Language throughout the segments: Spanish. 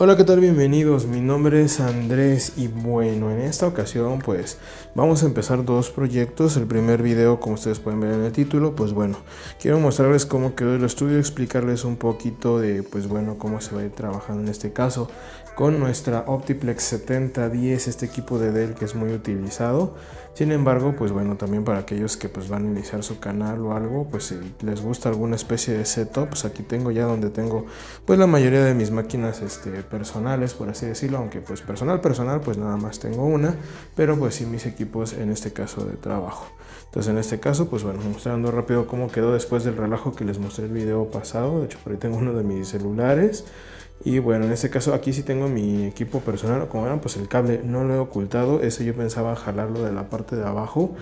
Hola, ¿qué tal? Bienvenidos. Mi nombre es Andrés y bueno, en esta ocasión pues vamos a empezar dos proyectos. El primer video, como ustedes pueden ver en el título, pues bueno, quiero mostrarles cómo quedó el estudio, explicarles un poquito de pues bueno, cómo se va a ir trabajando en este caso con nuestra Optiplex 7010, este equipo de Dell que es muy utilizado. Sin embargo, pues bueno, también para aquellos que pues van a iniciar su canal o algo, pues si les gusta alguna especie de setup, pues aquí tengo ya donde tengo pues la mayoría de mis máquinas este, personales, por así decirlo, aunque pues personal, personal, pues nada más tengo una, pero pues sí mis equipos en este caso de trabajo. Entonces en este caso, pues bueno, mostrando rápido cómo quedó después del relajo que les mostré el video pasado, de hecho por ahí tengo uno de mis celulares. Y bueno, en este caso aquí sí tengo mi equipo personal, como verán, pues el cable no lo he ocultado, ese yo pensaba jalarlo de la parte de abajo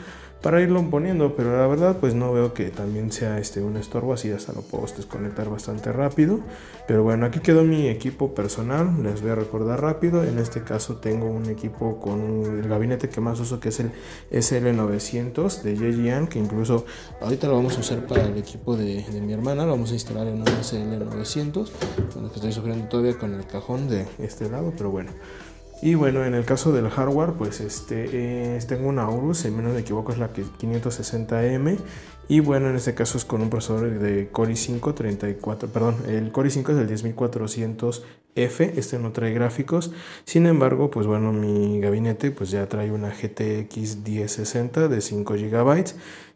para irlo poniendo, pero la verdad pues no veo que también sea este un estorbo, así hasta lo puedo desconectar bastante rápido. Pero bueno, aquí quedó mi equipo personal, les voy a recordar rápido, en este caso tengo un equipo con el gabinete que más uso que es el SL900 de Yejian, que incluso ahorita lo vamos a usar para el equipo de, mi hermana, lo vamos a instalar en un SL900, bueno, que estoy sufriendo todavía con el cajón de este lado, pero bueno. Y bueno, en el caso del hardware, pues este, eh, tengo una Aorus, si no me equivoco es la 560M. Y bueno, en este caso es con un procesador de Core i5 34, perdón, el Core i5 es el 10400F, este no trae gráficos. Sin embargo, pues bueno, mi gabinete pues ya trae una GTX 1060 de 5 GB.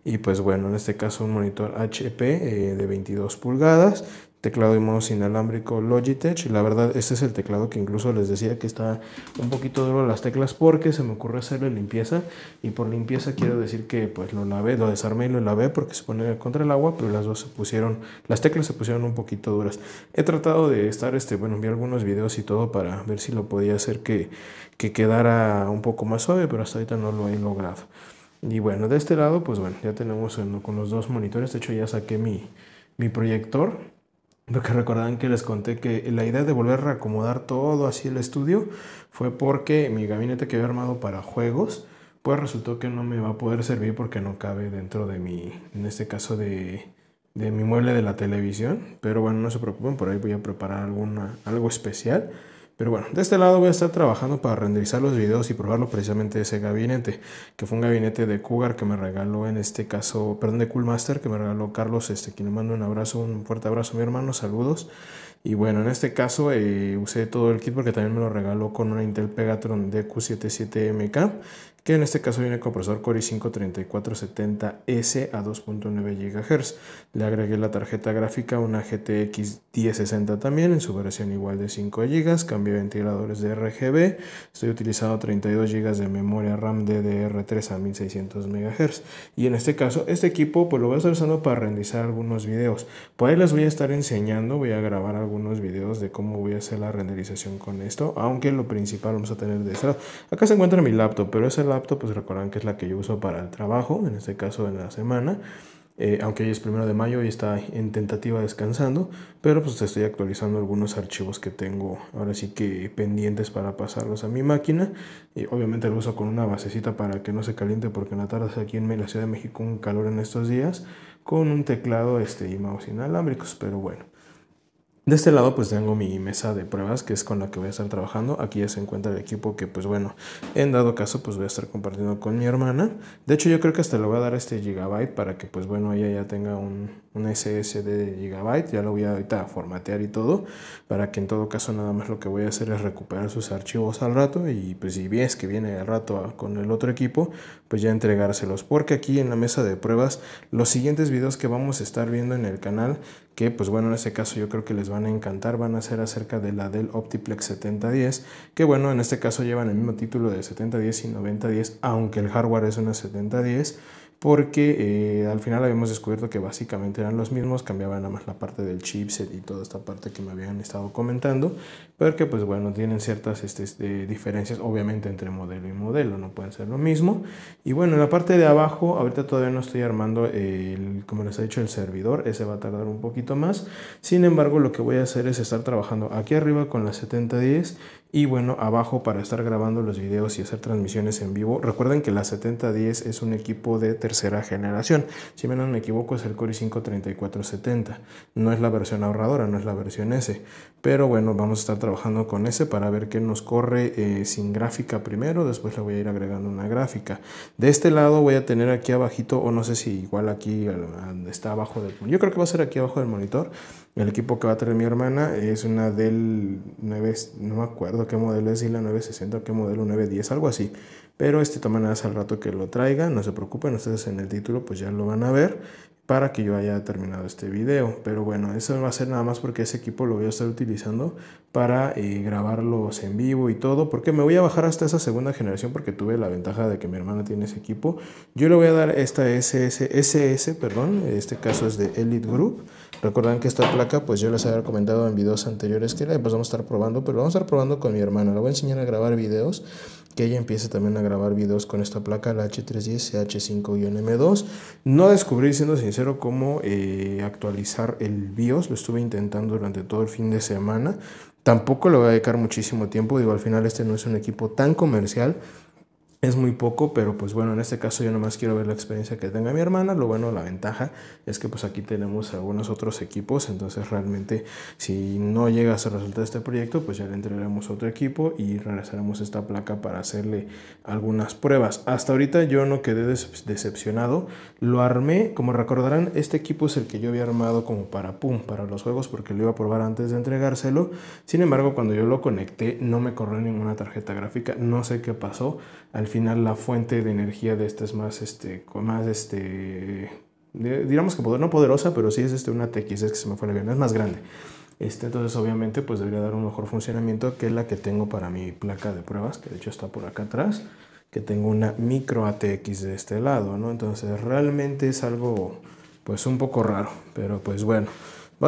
Y pues bueno, en este caso un monitor HP eh, de 22 pulgadas teclado y mouse inalámbrico Logitech. La verdad, este es el teclado que incluso les decía que está un poquito duro las teclas porque se me ocurrió hacerle limpieza. Y por limpieza quiero decir que pues lo lavé, lo desarmé y lo lavé porque se pone contra el agua, pero las dos se pusieron, las teclas se pusieron un poquito duras. He tratado de estar, este, bueno, vi algunos videos y todo para ver si lo podía hacer que, que quedara un poco más suave, pero hasta ahorita no lo he logrado. Y bueno, de este lado, pues bueno, ya tenemos con los dos monitores. De hecho, ya saqué mi, mi proyector porque recordarán que les conté que la idea de volver a reacomodar todo así el estudio fue porque mi gabinete que había armado para juegos, pues resultó que no me va a poder servir porque no cabe dentro de mi, en este caso de, de mi mueble de la televisión. Pero bueno, no se preocupen, por ahí voy a preparar alguna, algo especial. Pero bueno, de este lado voy a estar trabajando para renderizar los videos y probarlo precisamente ese gabinete, que fue un gabinete de Cougar que me regaló en este caso, perdón, de Coolmaster que me regaló Carlos, este, quien le mando un abrazo, un fuerte abrazo a mi hermano, saludos. Y bueno, en este caso eh, usé todo el kit porque también me lo regaló con una Intel Pegatron DQ77MK que en este caso viene con procesador Core i5-3470S a 2.9 GHz. Le agregué la tarjeta gráfica, una GTX 1060 también, en su versión igual de 5 GB, cambié ventiladores de RGB, estoy utilizando 32 GB de memoria RAM DDR3 a 1600 MHz. Y en este caso, este equipo pues lo voy a estar usando para renderizar algunos videos. Por ahí les voy a estar enseñando, voy a grabar algunos videos de cómo voy a hacer la renderización con esto, aunque lo principal vamos a tener de este. Acá se encuentra mi laptop, pero es el pues recuerdan que es la que yo uso para el trabajo, en este caso en la semana. Eh, aunque hoy es primero de mayo y está en tentativa descansando, pero pues estoy actualizando algunos archivos que tengo ahora sí que pendientes para pasarlos a mi máquina. Y obviamente lo uso con una basecita para que no se caliente porque en la tarde aquí en la Ciudad de México un calor en estos días con un teclado este, y mouse inalámbricos, pero bueno. De este lado pues tengo mi mesa de pruebas que es con la que voy a estar trabajando. Aquí ya se encuentra el equipo que pues bueno, en dado caso pues voy a estar compartiendo con mi hermana. De hecho yo creo que hasta le voy a dar este gigabyte para que pues bueno ella ya tenga un, un SSD de gigabyte. Ya lo voy a ahorita formatear y todo para que en todo caso nada más lo que voy a hacer es recuperar sus archivos al rato y pues si bien es que viene al rato con el otro equipo pues ya entregárselos. Porque aquí en la mesa de pruebas los siguientes videos que vamos a estar viendo en el canal que pues bueno en este caso yo creo que les van a encantar, van a ser acerca de la del Optiplex 7010, que bueno en este caso llevan el mismo título de 7010 y 9010, aunque el hardware es una 7010 porque eh, al final habíamos descubierto que básicamente eran los mismos, cambiaban nada más la parte del chipset y toda esta parte que me habían estado comentando, pero que pues bueno, tienen ciertas este, este, diferencias obviamente entre modelo y modelo, no pueden ser lo mismo. Y bueno, en la parte de abajo, ahorita todavía no estoy armando, el, como les he dicho, el servidor, ese va a tardar un poquito más, sin embargo lo que voy a hacer es estar trabajando aquí arriba con la 7010 y bueno, abajo para estar grabando los videos y hacer transmisiones en vivo. Recuerden que la 7010 es un equipo de tercera generación. Si menos me equivoco es el Core i5-3470. No es la versión ahorradora, no es la versión S. Pero bueno, vamos a estar trabajando con ese para ver qué nos corre eh, sin gráfica primero. Después le voy a ir agregando una gráfica. De este lado voy a tener aquí abajito, o no sé si igual aquí está abajo del... Yo creo que va a ser aquí abajo del monitor. El equipo que va a traer mi hermana es una Dell 9, no me acuerdo qué modelo es, si la 960 o qué modelo 910, algo así. Pero este toman al rato que lo traiga, no se preocupen, ustedes en el título pues ya lo van a ver para que yo haya terminado este video. Pero bueno, eso va a ser nada más porque ese equipo lo voy a estar utilizando para eh, grabarlos en vivo y todo. Porque me voy a bajar hasta esa segunda generación porque tuve la ventaja de que mi hermana tiene ese equipo. Yo le voy a dar esta SS, SS, perdón, este caso es de Elite Group. Recuerdan que esta placa, pues yo les había comentado en videos anteriores que la pues vamos a estar probando, pero vamos a estar probando con mi hermana. Le voy a enseñar a grabar videos que ella empiece también a grabar videos con esta placa, la H310 CH5-M2. No descubrí, siendo sincero, cómo eh, actualizar el BIOS, lo estuve intentando durante todo el fin de semana. Tampoco le voy a dedicar muchísimo tiempo, digo, al final este no es un equipo tan comercial, es muy poco, pero pues bueno, en este caso yo nomás quiero ver la experiencia que tenga mi hermana. Lo bueno, la ventaja es que pues aquí tenemos algunos otros equipos, entonces realmente si no llega a ser resultado este proyecto, pues ya le entregaremos otro equipo y regresaremos esta placa para hacerle algunas pruebas. Hasta ahorita yo no quedé decepcionado, lo armé, como recordarán, este equipo es el que yo había armado como para pum, para los juegos porque lo iba a probar antes de entregárselo. Sin embargo, cuando yo lo conecté no me corrió ninguna tarjeta gráfica, no sé qué pasó. Al final la fuente de energía de esta es más, este, más, este, digamos que poder, no poderosa, pero sí es este, una TX, es que se me fue la bien, es más grande. Este, entonces obviamente pues debería dar un mejor funcionamiento que la que tengo para mi placa de pruebas, que de hecho está por acá atrás, que tengo una micro ATX de este lado, ¿no? Entonces realmente es algo pues un poco raro, pero pues bueno.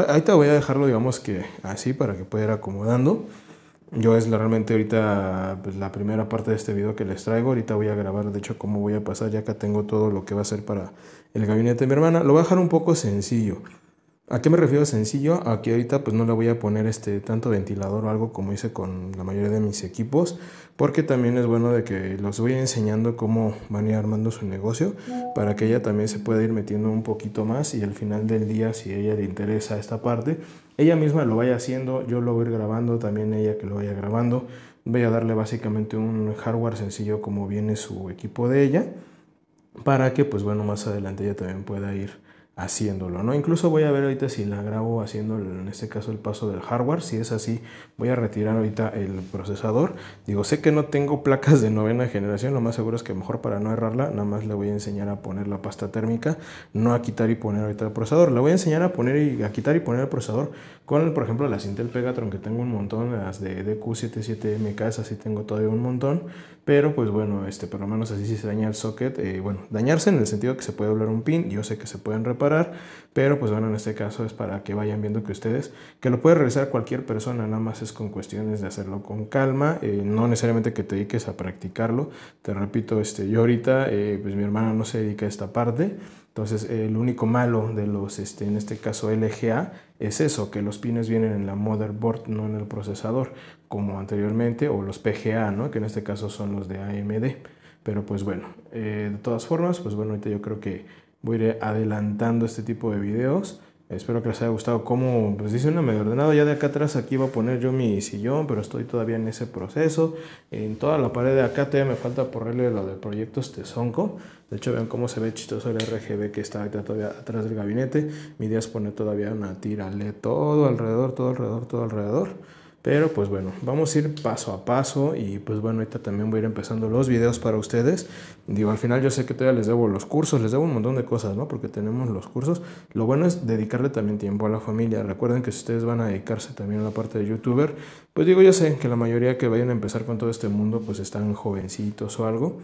Ahí te voy a dejarlo digamos que así para que pueda ir acomodando. Yo es realmente ahorita pues, la primera parte de este video que les traigo. Ahorita voy a grabar, de hecho, cómo voy a pasar. Ya acá tengo todo lo que va a ser para el gabinete de mi hermana. Lo voy a dejar un poco sencillo. ¿A qué me refiero sencillo? Aquí ahorita pues no le voy a poner este tanto ventilador o algo como hice con la mayoría de mis equipos, porque también es bueno de que los voy enseñando cómo van a ir armando su negocio para que ella también se pueda ir metiendo un poquito más y al final del día si ella le interesa esta parte, ella misma lo vaya haciendo, yo lo voy a ir grabando, también ella que lo vaya grabando. Voy a darle básicamente un hardware sencillo como viene su equipo de ella para que pues bueno más adelante ella también pueda ir haciéndolo, ¿no? Incluso voy a ver ahorita si la grabo haciendo en este caso el paso del hardware, si es así voy a retirar ahorita el procesador, digo sé que no tengo placas de novena generación, lo más seguro es que mejor para no errarla, nada más le voy a enseñar a poner la pasta térmica, no a quitar y poner ahorita el procesador, le voy a enseñar a poner y a quitar y poner el procesador con por ejemplo las Intel Pegatron que tengo un montón, las de DQ77MK, así tengo todavía un montón, pero pues bueno, este, por lo menos así si se daña el socket, eh, bueno, dañarse en el sentido que se puede doblar un pin, yo sé que se pueden reparar, pero pues bueno, en este caso es para que vayan viendo que ustedes, que lo puede realizar cualquier persona, nada más es con cuestiones de hacerlo con calma, eh, no necesariamente que te dediques a practicarlo, te repito, este, yo ahorita, eh, pues mi hermana no se dedica a esta parte, entonces el único malo de los, este, en este caso LGA, es eso, que los pines vienen en la motherboard, no en el procesador, como anteriormente, o los PGA, ¿no? que en este caso son los de AMD. Pero pues bueno, eh, de todas formas, pues bueno, ahorita yo creo que voy a ir adelantando este tipo de videos. Espero que les haya gustado como pues dice una medio ordenado. Ya de acá atrás aquí voy a poner yo mi sillón, pero estoy todavía en ese proceso. En toda la pared de acá todavía me falta ponerle lo de proyectos Tesonco. De hecho, vean cómo se ve chistoso el RGB que está todavía atrás del gabinete. Mi idea es poner todavía una tira LED todo alrededor, todo alrededor, todo alrededor. Pero pues bueno, vamos a ir paso a paso y pues bueno, ahorita también voy a ir empezando los videos para ustedes. Digo, al final yo sé que todavía les debo los cursos, les debo un montón de cosas, ¿no? Porque tenemos los cursos. Lo bueno es dedicarle también tiempo a la familia. Recuerden que si ustedes van a dedicarse también a la parte de youtuber, pues digo, yo sé que la mayoría que vayan a empezar con todo este mundo pues están jovencitos o algo.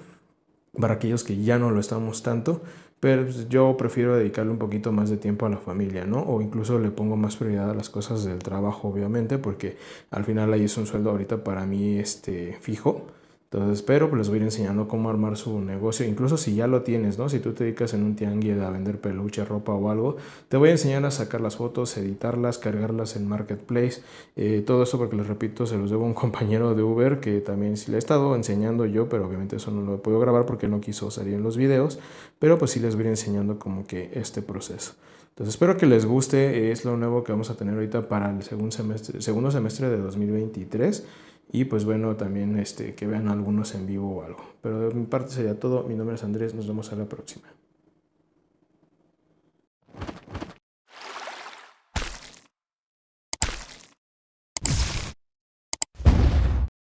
Para aquellos que ya no lo estamos tanto, pero pues, yo prefiero dedicarle un poquito más de tiempo a la familia, ¿no? O incluso le pongo más prioridad a las cosas del trabajo, obviamente, porque al final ahí es un sueldo ahorita para mí este, fijo. Entonces, pero pues les voy a ir enseñando cómo armar su negocio, incluso si ya lo tienes, ¿no? Si tú te dedicas en un tianguis a vender peluche, ropa o algo, te voy a enseñar a sacar las fotos, editarlas, cargarlas en Marketplace, eh, todo eso porque les repito, se los debo a un compañero de Uber que también le he estado enseñando yo, pero obviamente eso no lo he podido grabar porque no quiso salir en los videos, pero pues sí les voy a ir enseñando como que este proceso. Entonces espero que les guste, es lo nuevo que vamos a tener ahorita para el segundo semestre, segundo semestre de 2023. Y pues bueno, también este, que vean algunos en vivo o algo. Pero de mi parte sería todo. Mi nombre es Andrés, nos vemos a la próxima.